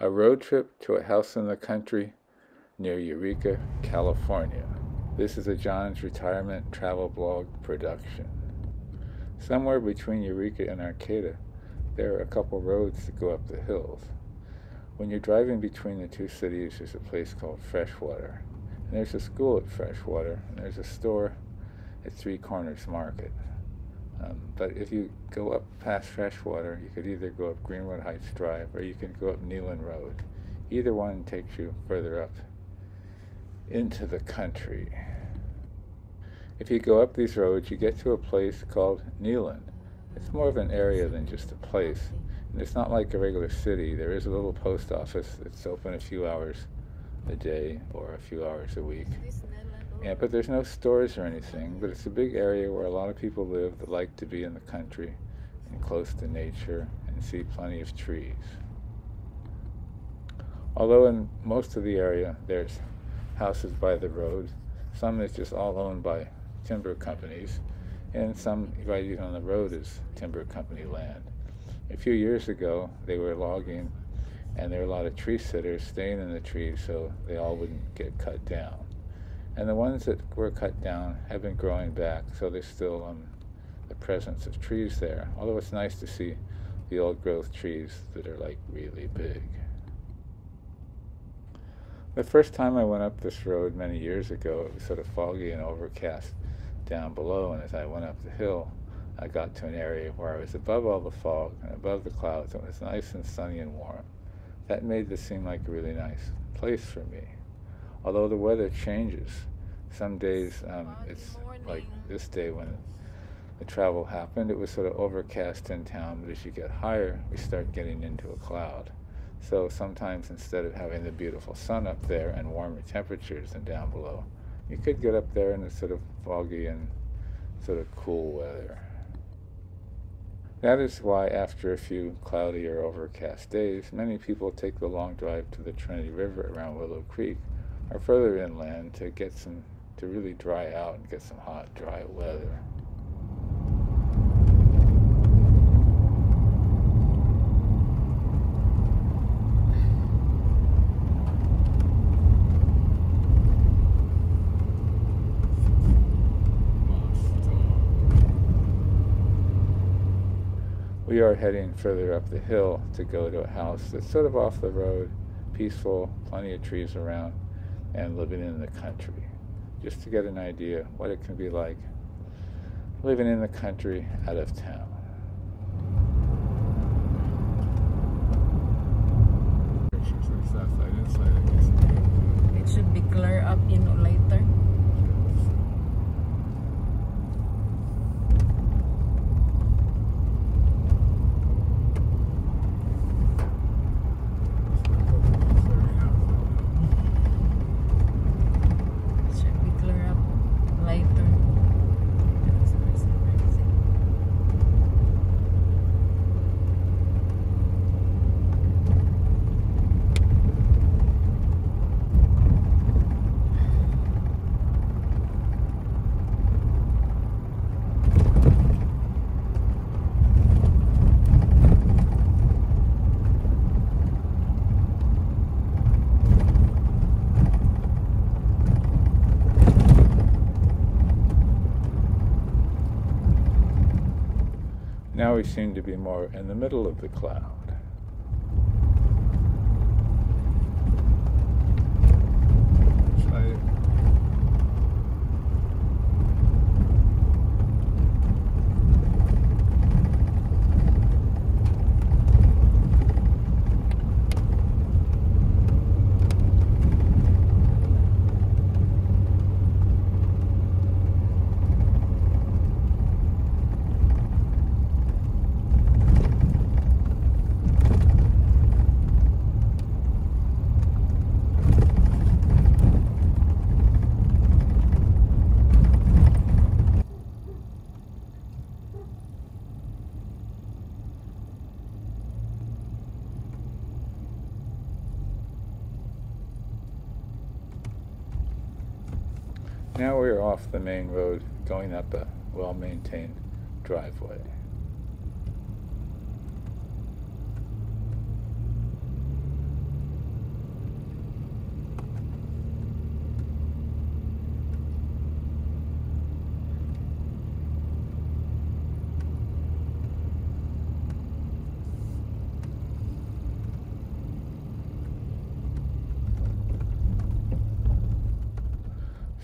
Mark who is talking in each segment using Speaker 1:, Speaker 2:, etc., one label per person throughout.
Speaker 1: a road trip to a house in the country near Eureka, California. This is a John's Retirement Travel Vlog production. Somewhere between Eureka and Arcata, there are a couple roads that go up the hills. When you're driving between the two cities, there's a place called Freshwater. And there's a school at Freshwater, and there's a store at Three Corners Market. Um, but if you go up past Freshwater, you could either go up Greenwood Heights Drive or you can go up Kneeland Road. Either one takes you further up into the country. If you go up these roads, you get to a place called Kneeland. It's more of an area than just a place. And it's not like a regular city. There is a little post office that's open a few hours a day or a few hours a week. Yeah, but there's no stores or anything, but it's a big area where a lot of people live that like to be in the country and close to nature and see plenty of trees. Although in most of the area there's houses by the road, some is just all owned by timber companies, and some right even on the road is timber company land. A few years ago, they were logging, and there were a lot of tree sitters staying in the trees so they all wouldn't get cut down. And the ones that were cut down have been growing back, so there's still um, the presence of trees there. Although it's nice to see the old growth trees that are like really big. The first time I went up this road many years ago, it was sort of foggy and overcast down below, and as I went up the hill, I got to an area where I was above all the fog and above the clouds, and it was nice and sunny and warm. That made this seem like a really nice place for me although the weather changes. Some days um, it's like this day when the travel happened, it was sort of overcast in town, but as you get higher, we start getting into a cloud. So sometimes instead of having the beautiful sun up there and warmer temperatures than down below, you could get up there in the sort of foggy and sort of cool weather. That is why, after a few cloudy or overcast days, many people take the long drive to the Trinity River around Willow Creek or further inland to get some, to really dry out and get some hot, dry weather. We are heading further up the hill to go to a house that's sort of off the road, peaceful, plenty of trees around and living in the country, just to get an idea what it can be like living in the country out of town.
Speaker 2: It should be clear up in later.
Speaker 1: Now we seem to be more in the middle of the cloud. Now we are off the main road going up a well-maintained driveway.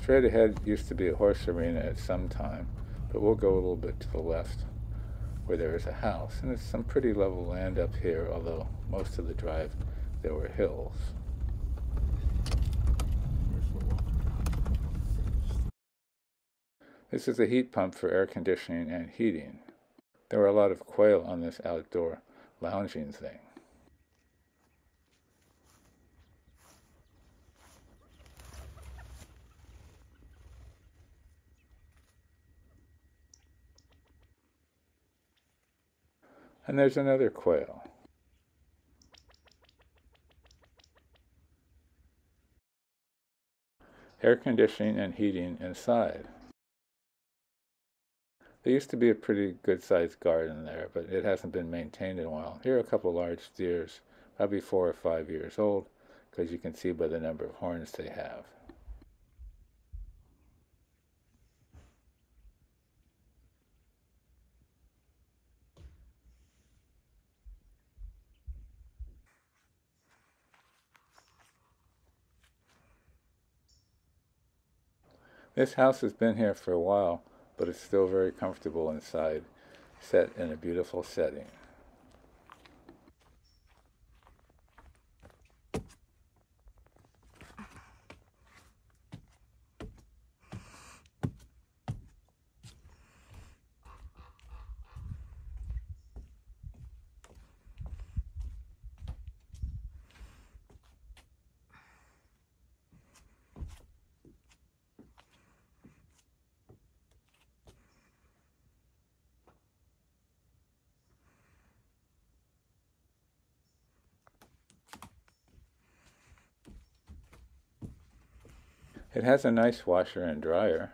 Speaker 1: Straight ahead used to be a horse arena at some time, but we'll go a little bit to the left where there is a house. And it's some pretty level land up here, although most of the drive there were hills. This is a heat pump for air conditioning and heating. There were a lot of quail on this outdoor lounging thing. And there's another quail. Air conditioning and heating inside. There used to be a pretty good sized garden there, but it hasn't been maintained in a while. Here are a couple large deers, probably four or five years old, because you can see by the number of horns they have. This house has been here for a while, but it's still very comfortable inside, set in a beautiful setting. It has a nice washer and dryer.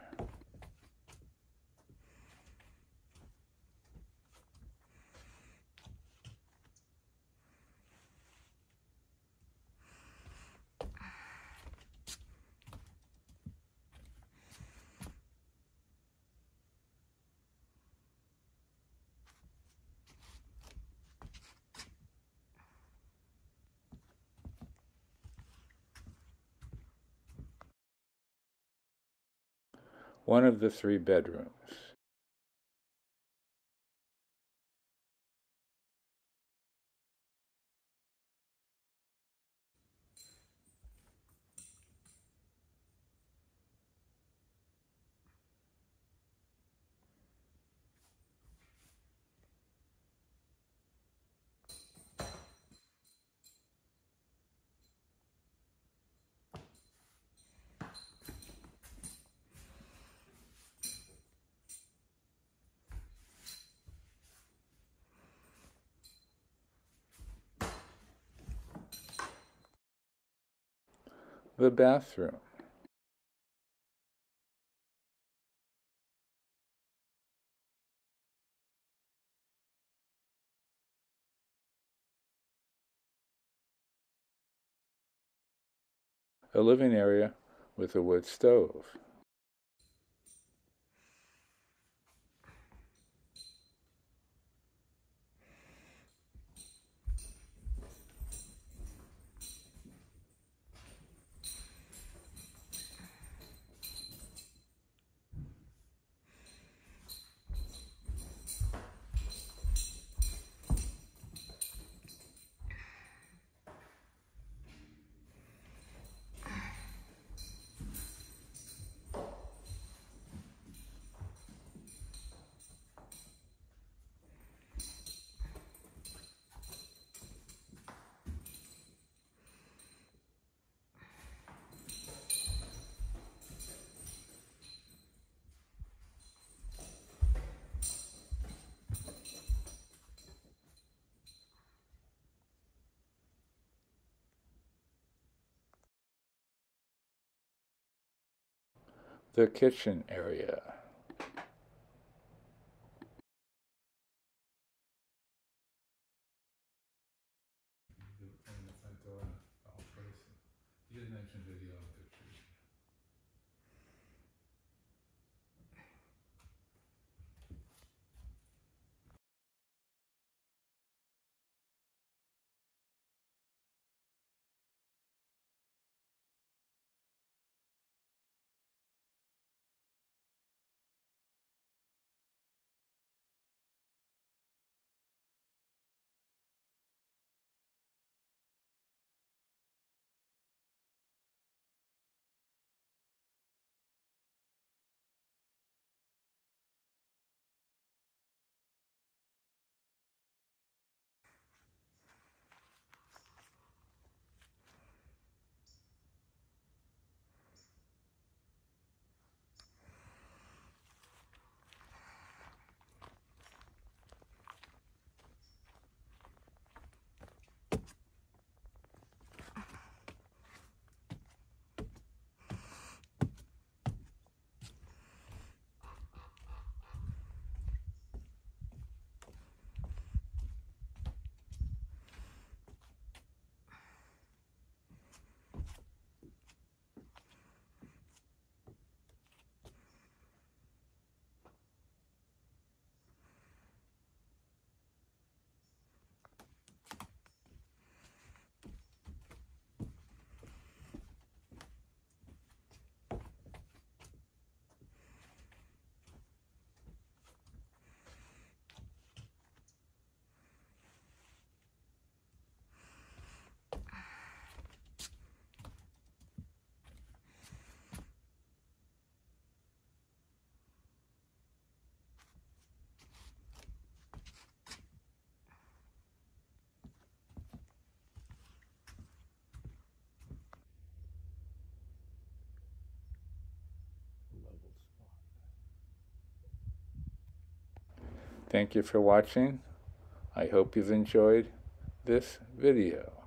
Speaker 1: One of the three bedrooms. The bathroom. A living area with a wood stove. The kitchen area. Video Thank you for watching. I hope you've enjoyed this video.